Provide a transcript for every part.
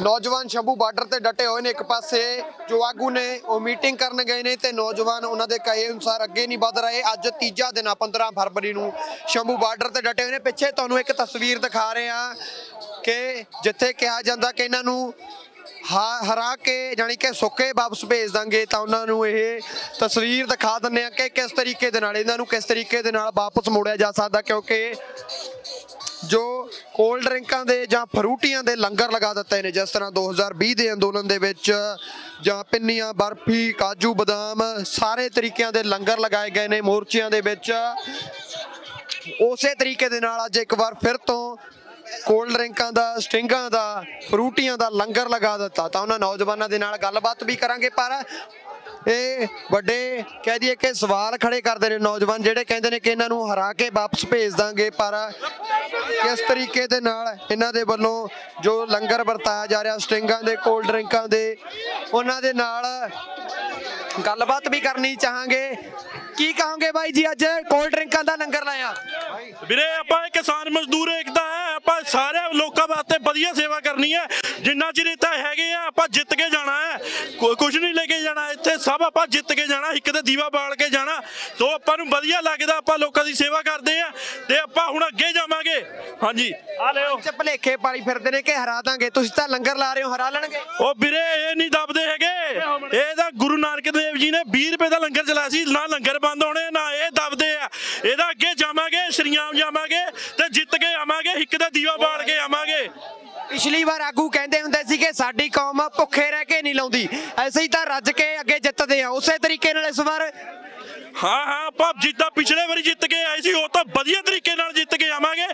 ਨੌਜਵਾਨ ਸ਼ੰਭੂ ਬਾਰਡਰ ਤੇ ਡਟੇ ਹੋਏ ਨੇ ਇੱਕ ਪਾਸੇ। ਜੋ ਆਗੂ ਨੇ ਉਹ ਮੀਟਿੰਗ ਕਰਨ ਗਏ ਨੇ ਤੇ ਨੌਜਵਾਨ ਉਹਨਾਂ ਦੇ ਕਹੇ ਅਨੁਸਾਰ ਅੱਗੇ ਨਹੀਂ ਵਧ ਰਹੇ। ਅੱਜ ਤੀਜਾ ਦਿਨ ਆ 15 ਫਰਵਰੀ ਨੂੰ ਸ਼ੰਭੂ ਬਾਰਡਰ ਤੇ ਡਟੇ ਹੋਏ ਨੇ। ਪਿੱਛੇ ਤੁਹਾਨੂੰ ਇੱਕ ਤਸਵੀਰ ਦਿਖਾ ਰਹੇ ਆ ਕਿ ਜਿੱਥੇ ਕਿਹਾ ਜਾਂਦਾ ਕਿ ਇਹਨਾਂ ਨੂੰ ਹਾ- ਹਰਾ ਕੇ ਜਾਨੀ ਕਿ ਸੁੱਕੇ ਵਾਪਸ ਭੇਜ ਦਾਂਗੇ ਤਾਂ ਉਹਨਾਂ ਨੂੰ ਇਹ ਤਸਵੀਰ ਦਿਖਾ ਦਿੰਨੇ ਆ ਕਿ ਕਿਸ ਤਰੀਕੇ ਦੇ ਨਾਲ, ਇਹਨਾਂ ਨੂੰ ਕਿਸ ਤਰੀਕੇ ਦੇ ਨਾਲ ਵਾਪਸ ਮੋੜਿਆ ਜਾ ਸਕਦਾ, ਕਿਉਂਕਿ ਜੋ ਕੋਲਡ ਡਰਿੰਕਾਂ ਦੇ ਜਾਂ ਫਰੂਟੀਆਂ ਦੇ ਲੰਗਰ ਲਗਾ ਦਿੱਤੇ ਨੇ, ਜਿਸ ਤਰ੍ਹਾਂ 2020 ਦੇ ਅੰਦੋਲਨ ਦੇ ਵਿੱਚ, ਜਾਂ ਪਿੰਨੀਆਂ, ਬਰਫੀ, ਕਾਜੂ, ਬਦਾਮ, ਸਾਰੇ ਤਰੀਕਿਆਂ ਦੇ ਲੰਗਰ ਲਗਾਏ ਗਏ ਨੇ ਮੋਰਚਿਆਂ ਦੇ ਵਿੱਚ। ਉਸੇ ਤਰੀਕੇ ਦੇ ਨਾਲ ਅੱਜ ਇੱਕ ਵਾਰ ਫਿਰ ਤੋਂ ਕੋਲਡ ਡਰਿੰਕਾਂ ਦਾ, ਸਟਿੰਗਾਂ ਦਾ, ਫਰੂਟੀਆਂ ਦਾ ਲੰਗਰ ਲਗਾ ਦਿੱਤਾ। ਤਾਂ ਉਹਨਾਂ ਨੌਜਵਾਨਾਂ ਦੇ ਨਾਲ ਗੱਲਬਾਤ ਵੀ ਕਰਾਂਗੇ, ਪਰ ਇਹ ਵੱਡੇ ਕਹਿ ਦਈਏ ਕਿ ਸਵਾਲ ਖੜੇ ਕਰਦੇ ਨੇ ਨੌਜਵਾਨ ਜਿਹੜੇ ਕਹਿੰਦੇ ਨੇ ਕਿ ਇਹਨਾਂ ਨੂੰ ਹਰਾ ਕੇ ਵਾਪਸ ਭੇਜ ਦਾਂਗੇ, ਪਰ ਕਿਸ ਤਰੀਕੇ ਦੇ ਨਾਲ ਇਹਨਾਂ ਦੇ ਵੱਲੋਂ ਜੋ ਲੰਗਰ ਵਰਤਾਇਆ ਜਾ ਰਿਹਾ ਸਟਿੰਗਾਂ ਦੇ, ਕੋਲਡ ਡਰਿੰਕਾਂ ਦੇ, ਉਹਨਾਂ ਦੇ ਨਾਲ ਗੱਲਬਾਤ ਵੀ ਕਰਨੀ ਚਾਹਾਂਗੇ। ਕੀ ਕਹੋਗੇ ਬਾਈ ਜੀ ਅੱਜ ਕੋਲਡ ਡਰਿੰਕਾਂ ਦਾ ਲੰਗਰ ਲਾਇਆ? ਵੀਰੇ, ਆਪਾਂ ਕਿਸਾਨ ਮਜ਼ਦੂਰ ਏਕਤਾ ਹੈ, ਆਪਾਂ ਸਾਰੇ ਲੋਕਾਂ ਵਾਸਤੇ ਵਧੀਆ ਸੇਵਾ ਕਰਨੀ ਹੈ। ਜਿੰਨਾ ਚਿਰ ਇੱਥੇ ਹੈਗੇ ਆ, ਆਪਾਂ ਜਿੱਤ ਕੇ ਜਾਣਾ ਹੈ। ਕੁਝ ਨਹੀਂ ਲੈ ਕੇ ਜਾਣਾ ਇੱਥੇ ਸਭ ਆਪਾਂ ਜਿੱਤ ਕੇ ਜਾਣਾ ਇੱਕ ਤੇ ਦੀਵਾ ਬਾਲ ਕੇ ਜਾਣਾ। ਸੋ ਆਪਾਂ ਨੂੰ ਵਧੀਆ ਲੱਗਦਾ ਆਪਾਂ ਲੋਕਾਂ ਦੀ ਸੇਵਾ ਕਰਦੇ ਆ ਤੇ ਆਪਾਂ ਹੁਣ ਅੱਗੇ ਜਾਵਾਂਗੇ। ਹਾਂਜੀ। ਆ ਲਿਓ। ਚ ਭਲੇਖੇ ਪਾਲੀ ਫਿਰਦੇ ਨੇ ਕਿ ਹਰਾ ਦਾਂਗੇ ਤੁਸੀਂ ਤਾਂ ਲੰਗਰ ਲਾ ਰਹੇ ਹੋ ਹਰਾ ਲੈਣਗੇ? ਉਹ ਵੀਰੇ ਇਹ ਨਹੀਂ ਦੱਬਦੇ ਹੈਗੇ। ਇਹ ਤਾਂ ਗੁਰੂ ਨਾਨਕ ਦੇਵ ਜੀ ਨੇ 20 ਰੁਪਏ ਦਾ ਲੰਗਰ ਚਲਾਇਆ ਸੀ ਨਾ ਲੰਗਰ ਬੰਦ ਹੋਣੇ ਨਾ ਇਹ ਦੱਬਦੇ ਆ। ਇਹਦਾ ਅੱਗੇ ਜਾਵਾਂਗੇ ਸ਼੍ਰੀਆਮ ਜਾਵਾਂਗੇ ਤੇ ਜਿੱਤ ਕੇ ਆਵਾਂਗੇ ਇੱਕ ਦਾ ਦੀਵਾ ਬਾਲ ਕੇ ਆਵਾਂਗੇ। ਪਿਛਲੀ ਵਾਰ ਆਗੂ ਕਹਿੰਦੇ ਹੁੰਦੇ ਸੀ ਕਿ ਸਾਡੀ ਕੌਮ ਭੁੱਖੇ ਰਹਿ ਕੇ ਨਹੀਂ ਲਾਉਂਦੀ। ਐਸੇ ਹੀ ਤਾਂ ਰੱਜ ਕੇ ਅੱਗੇ ਜਿੱਤਦੇ ਆ ਉਸੇ ਤਰੀਕੇ ਨਾਲ ਇਸ ਵਾਰ ਹਾਂ ਹਾਂ ਆਪਾਂ ਜਿੱਦਾਂ ਪਿਛਲੇ ਵਾਰੀ ਜਿੱਤ ਕੇ ਆਏ ਸੀ ਉਹ ਤਾਂ ਵਧੀਆ ਤਰੀਕੇ ਨਾਲ ਜਿੱਤ ਕੇ ਆਵਾਂਗੇ।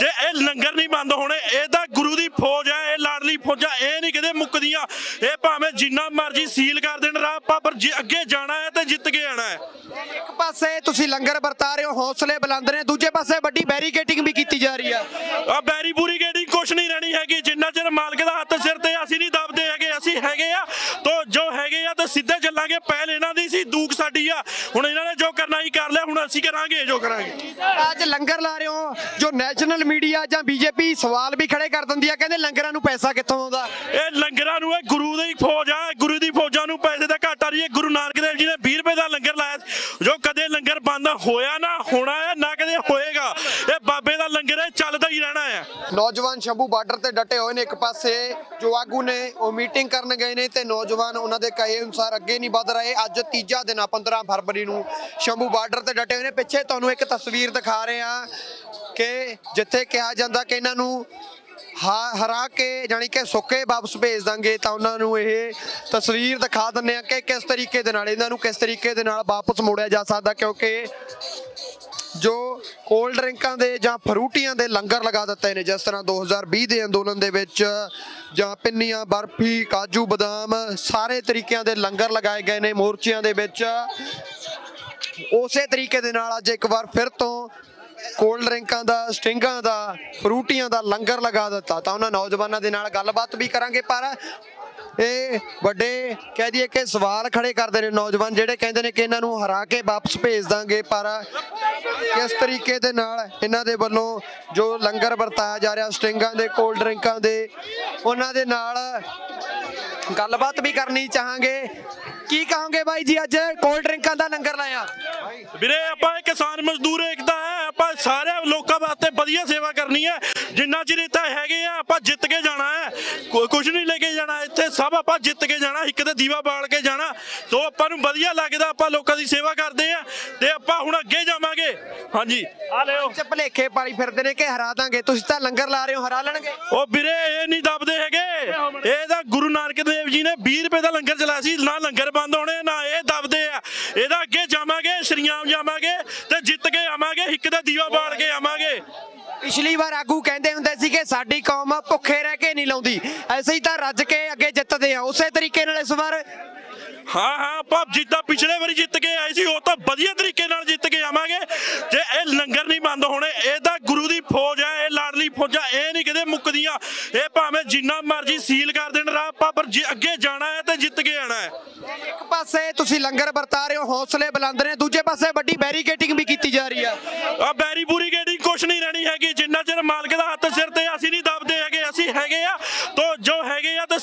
ਜੇ ਇਹ ਲੰਗਰ ਨਹੀਂ ਬੰਦ ਹੋਣੇ ਇਹ ਤਾਂ ਗੁਰੂ ਦੀ ਫੌਜ ਹੈ ਇਹ ਲਾਡਲੀ ਫੌਜਾਂ ਇਹ ਨਹੀਂ ਕਿਤੇ ਮੁੱਕਦੀਆਂ। ਇਹ ਭਾਵੇਂ ਜਿੰਨਾ ਮਰਜ਼ੀ ਸੀਲ ਕਰ ਦੇਣ ਰਾਹ ਆਪਾਂ ਪਰ ਜੇ ਅੱਗੇ ਜਾਣਾ ਹੈ ਤੇ ਜਿੱਤ ਕੇ ਆਣਾ ਹੈ। ਇੱਕ ਪਾਸੇ ਤੁਸੀਂ ਲੰਗਰ ਵਰਤਾ ਰਹੇ ਹੋ ਹੌਸਲੇ ਬੁਲੰਦ ਨੇ ਦੂਜੇ ਪਾਸੇ ਵੱਡੀ ਬੈਰੀਕੇਟਿੰਗ ਵੀ ਕੀਤੀ ਜਾ ਰਹੀ ਆ। ਆ ਬੈਰੀ ਪੂਰੀ ਗੇੜੀ ਕੁਛ ਨਹੀਂ ਰਹਿਣੀ ਹੈਗੇ ਆ। ਤੋ ਜੋ ਹੈਗੇ ਆ ਤਾਂ ਸਿੱਧੇ ਚੱਲਾਂਗੇ ਪਹਿਲ ਇਹਨਾਂ ਦੀ ਸੀ ਦੂਕ ਸਾਡੀ ਆ। ਹੁਣ ਇਹਨਾਂ ਨੇ ਜੋ ਕਰਨਾ ਹੀ ਕਰ ਲਿਆ ਹੁਣ ਅਸੀਂ ਕਰਾਂਗੇ ਜੋ ਕਰਾਂਗੇ। ਅੱਜ ਲੰਗਰ ਲਾ ਰਹੇ ਹੋ ਜੋ ਨੈਸ਼ਨਲ ਮੀਡੀਆ ਜਾਂ ਬੀਜੇਪੀ ਸਵਾਲ ਵੀ ਖੜੇ ਕਰ ਦਿੰਦੀ ਆ ਕਹਿੰਦੇ ਲੰਗਰਾਂ ਨੂੰ ਪੈਸਾ ਕਿੱਥੋਂ ਆਉਂਦਾ? ਇਹ ਲੰਗਰਾਂ ਨੂੰ ਇਹ ਗੁਰੂ ਦੀ ਫੌਜ ਆ ਗੁਰੂ ਦੀ ਫੌਜਾਂ ਨੂੰ ਪੈਸੇ ਦਾ ਘਾਟਾ ਨਹੀਂ ਇਹ ਗੁਰੂ ਨਾਨਕ ਦੇਵ ਜੀ ਨੇ 20 ਰੁਪਏ ਦਾ ਲੰਗਰ ਲਾਇਆ ਕਦੇ ਲੰਗਰ ਬੰਦ ਹੋਇਆ ਨਾ, ਹੋਣਾ ਹੈ, ਨਾ ਕਦੇ ਹੋਏਗਾ। ਇਹ ਬਾਬੇ ਦਾ ਲੰਗਰ ਹੈ, ਚੱਲਦਾ ਹੀ ਰਹਿਣਾ ਹੈ। ਨੌਜਵਾਨ ਸ਼ੰਭੂ ਬਾਰਡਰ ਤੇ ਡਟੇ ਹੋਏ ਨੇ ਇੱਕ ਪਾਸੇ। ਜੋ ਆਗੂ ਨੇ, ਉਹ ਮੀਟਿੰਗ ਕਰਨ ਗਏ ਨੇ ਤੇ ਨੌਜਵਾਨ ਉਹਨਾਂ ਦੇ ਕਹੇ ਅਨੁਸਾਰ ਅੱਗੇ ਨਹੀਂ ਵਧ ਰਹੇ। ਅੱਜ ਤੀਜਾ ਦਿਨ ਆ 15 ਫਰਵਰੀ ਨੂੰ ਸ਼ੰਭੂ ਬਾਰਡਰ ਤੇ ਡਟੇ ਹੋਏ ਨੇ। ਪਿੱਛੇ ਤੁਹਾਨੂੰ ਇੱਕ ਤਸਵੀਰ ਦਿਖਾ ਰਹੇ ਆ ਕਿ ਜਿੱਥੇ ਕਿਹਾ ਜਾਂਦਾ ਕਿ ਇਹਨਾਂ ਨੂੰ ਹਰਾ ਕੇ ਜਾਨੀ ਕਿ ਸੁੱਕੇ ਵਾਪਸ ਭੇਜ ਦਾਂਗੇ ਤਾਂ ਉਹਨਾਂ ਨੂੰ ਇਹ ਤਸਵੀਰ ਦਿਖਾ ਦਿੰਨੇ ਆ ਕਿ ਕਿਸ ਤਰੀਕੇ ਦੇ ਨਾਲ, ਇਹਨਾਂ ਨੂੰ ਕਿਸ ਤਰੀਕੇ ਦੇ ਨਾਲ ਵਾਪਸ ਮੋੜਿਆ ਜਾ ਸਕਦਾ ਕਿਉਂਕਿ ਜੋ ਕੋਲਡ ਡਰਿੰਕਾਂ ਦੇ ਜਾਂ ਫਰੂਟੀਆਂ ਦੇ ਲੰਗਰ ਲਗਾ ਦਿੱਤੇ ਨੇ, ਜਿਸ ਤਰ੍ਹਾਂ 2020 ਦੇ ਅੰਦੋਲਨ ਦੇ ਵਿੱਚ ਜਾਂ ਪਿੰਨੀਆਂ, ਬਰਫੀ, ਕਾਜੂ, ਬਦਾਮ, ਸਾਰੇ ਤਰੀਕਿਆਂ ਦੇ ਲੰਗਰ ਲਗਾਏ ਗਏ ਨੇ ਮੋਰਚਿਆਂ ਦੇ ਵਿੱਚ। ਉਸੇ ਤਰੀਕੇ ਦੇ ਨਾਲ ਅੱਜ ਇੱਕ ਵਾਰ ਫਿਰ ਤੋਂ ਕੋਲਡ ਡਰਿੰਕਾਂ ਦਾ, ਸਟਿੰਗਾਂ ਦਾ, ਫਰੂਟੀਆਂ ਦਾ ਲੰਗਰ ਲਗਾ ਦਿੱਤਾ। ਤਾਂ ਉਹਨਾਂ ਨੌਜਵਾਨਾਂ ਦੇ ਨਾਲ ਗੱਲਬਾਤ ਵੀ ਕਰਾਂਗੇ, ਪਰ ਇਹ ਵੱਡੇ ਕਹਿ ਦਈਏ ਕਿ ਸਵਾਲ ਖੜੇ ਕਰਦੇ ਨੇ ਨੌਜਵਾਨ, ਜਿਹੜੇ ਕਹਿੰਦੇ ਨੇ ਕਿ ਇਹਨਾਂ ਨੂੰ ਹਰਾ ਕੇ ਵਾਪਸ ਭੇਜ ਦਾਂਗੇ, ਪਰ ਕਿਸ ਤਰੀਕੇ ਦੇ ਨਾਲ ਇਹਨਾਂ ਦੇ ਵੱਲੋਂ ਜੋ ਲੰਗਰ ਵਰਤਾਇਆ ਜਾ ਰਿਹਾ, ਸਟਿੰਗਾਂ ਦੇ, ਕੋਲਡ ਡਰਿੰਕਾਂ ਦੇ, ਉਹਨਾਂ ਦੇ ਨਾਲ ਗੱਲਬਾਤ ਵੀ ਕਰਨੀ ਚਾਹਾਂਗੇ। ਕੀ ਕਹੋਗੇ ਬਾਈ ਜੀ ਅੱਜ? ਕੋਲਡ ਡਰਿੰਕਾਂ ਦਾ ਲੰਗਰ ਲਾਇਆ। ਵੀਰੇ, ਆਪਾਂ ਕਿਸਾਨ ਮਜ਼ਦੂਰ ਏਕਤਾ ਸਾਰੇ ਲੋਕਾਂ ਵਾਸਤੇ ਵਧੀਆ ਸੇਵਾ ਕਰਨੀ ਹੈ। ਜਿੰਨਾ ਚਿਰ ਇੱਥੇ ਹੈਗੇ ਆ ਆਪਾਂ ਜਿੱਤ ਕੇ ਜਾਣਾ ਹੈ। ਕੁਝ ਨਹੀਂ ਲੈ ਕੇ ਜਾਣਾ ਇੱਥੇ ਸਭ ਆਪਾਂ ਜਿੱਤ ਕੇ ਜਾਣਾ ਇੱਕ ਤੇ ਦੀਵਾ ਬਾਲ ਕੇ ਜਾਣਾ। ਸੋ ਆਪਾਂ ਨੂੰ ਵਧੀਆ ਲੱਗਦਾ ਆਪਾਂ ਲੋਕਾਂ ਦੀ ਸੇਵਾ ਕਰਦੇ ਆ ਤੇ ਆਪਾਂ ਹੁਣ ਅੱਗੇ ਜਾਵਾਂਗੇ। ਹਾਂਜੀ। ਆ ਲਿਓ। ਭਲੇਖੇ ਪਾਲੀ ਫਿਰਦੇ ਨੇ ਕਿ ਹਰਾ ਦਾਂਗੇ। ਤੁਸੀਂ ਤਾਂ ਲੰਗਰ ਲਾ ਰਹੇ ਹੋ ਹਰਾ ਲੈਣਗੇ। ਉਹ ਵੀਰੇ ਇਹ ਨਹੀਂ ਦੱਬਦੇ ਹੈਗੇ। ਇਹ ਤਾਂ ਗੁਰੂ ਨਾਨਕ ਦੇਵ ਜੀ ਨੇ 20 ਰੁਪਏ ਦਾ ਲੰਗਰ ਚਲਾਇਆ ਸੀ। ਨਾ ਲੰਗਰ ਬੰਦ ਹੋਣੇ ਨਾ ਇਹ ਇਹਦਾ ਅੱਗੇ ਜਾਵਾਂਗੇ ਸ਼੍ਰੀਆਮ ਜਾਵਾਂਗੇ ਤੇ ਜਿੱਤ ਕੇ ਆਵਾਂਗੇ ਇੱਕ ਦਾ ਦੀਵਾ ਬਾਲ ਕੇ ਆਵਾਂਗੇ। ਪਿਛਲੀ ਵਾਰ ਆਗੂ ਕਹਿੰਦੇ ਹੁੰਦੇ ਸੀ ਕਿ ਸਾਡੀ ਕੌਮ ਭੁੱਖੇ ਰਹਿ ਕੇ ਨਹੀਂ ਲਾਉਂਦੀ। ਐਸੇ ਹੀ ਤਾਂ ਰੱਜ ਕੇ ਅੱਗੇ ਜਿੱਤਦੇ ਆ ਉਸੇ ਤਰੀਕੇ ਨਾਲ ਇਸ ਵਾਰ ਹਾਂ ਹਾਂ ਆਪਾਂ ਜਿੱਦਾਂ ਪਿਛਲੇ ਵਾਰੀ ਜਿੱਤ ਕੇ ਆਏ ਸੀ ਉਹ ਤਾਂ ਵਧੀਆ ਤਰੀਕੇ ਨਾਲ ਜਿੱਤ ਕੇ ਆਵਾਂਗੇ। ਜੇ ਇਹ ਲੰਗਰ ਨਹੀਂ ਬੰਦ ਹੋਣੇ ਇਹ ਇਹ ਭਾਵੇਂ ਜਿੰਨਾ ਮਰਜ਼ੀ ਸੀਲ ਕਰ ਦੇਣ ਰਾਹ ਆਪਾਂ ਪਰ ਜੇ ਅੱਗੇ ਜਾਣਾ ਹੈ ਤੇ ਜਿੱਤ ਕੇ ਆਣਾ ਹੈ। ਇੱਕ ਪਾਸੇ ਤੁਸੀਂ ਲੰਗਰ ਵਰਤਾ ਰਹੇ ਹੋ ਹੌਸਲੇ ਬੁਲੰਦ ਨੇ ਦੂਜੇ ਪਾਸੇ ਵੱਡੀ ਬੈਰੀਕੇਟਿੰਗ ਵੀ ਕੀਤੀ ਜਾ ਰਹੀ ਆ। ਆ ਬੈਰੀ ਪੂਰੀ ਗੇੜੀ ਕੁਛ ਨਹੀਂ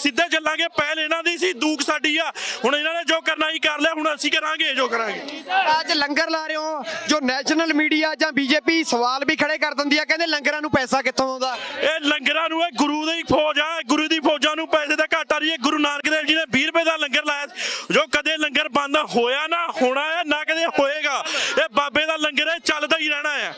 ਸਿੱਧੇ ਚੱਲਾਂਗੇ ਪਹਿਲ ਇਹਨਾਂ ਦੀ ਸੀ ਦੂਕ ਸਾਡੀ ਆ। ਹੁਣ ਇਹਨਾਂ ਨੇ ਜੋ ਕਰਨਾ ਹੀ ਕਰ ਲਿਆ ਹੁਣ ਅਸੀਂ ਕਰਾਂਗੇ ਜੋ ਕਰਾਂਗੇ। ਅੱਜ ਲੰਗਰ ਲਾ ਰਹੇ ਹੋ ਜੋ ਨੈਸ਼ਨਲ ਮੀਡੀਆ ਜਾਂ ਬੀਜੇਪੀ ਸਵਾਲ ਵੀ ਖੜੇ ਕਰ ਦਿੰਦੀ ਆ ਕਹਿੰਦੇ ਲੰਗਰਾਂ ਨੂੰ ਪੈਸਾ ਕਿੱਥੋਂ ਆਉਂਦਾ? ਇਹ ਲੰਗਰਾਂ ਨੂੰ ਇਹ ਗੁਰੂ ਦੀ ਫੌਜ ਆ ਗੁਰੂ ਦੀ ਫੌਜਾਂ ਨੂੰ ਪੈਸੇ ਦਾ ਘਾਟਾ ਨਹੀਂ ਹੈ ਗੁਰੂ ਨਾਨਕ ਦੇਵ ਜੀ ਨੇ 20 ਰੁਪਏ ਦਾ ਲੰਗਰ ਲਾਇਆ। ਜੋ ਕਦੇ ਲੰਗਰ ਬੰਦ ਹੋਇਆ ਨਾ ਹੋਣਾ ਹੈ ਨਾ ਕਦੇ ਹੋਏਗਾ। ਇਹ ਬਾਬੇ ਦਾ ਲੰਗਰ ਹੈ ਚੱਲਦਾ ਹੀ ਰਹਿਣਾ ਹੈ।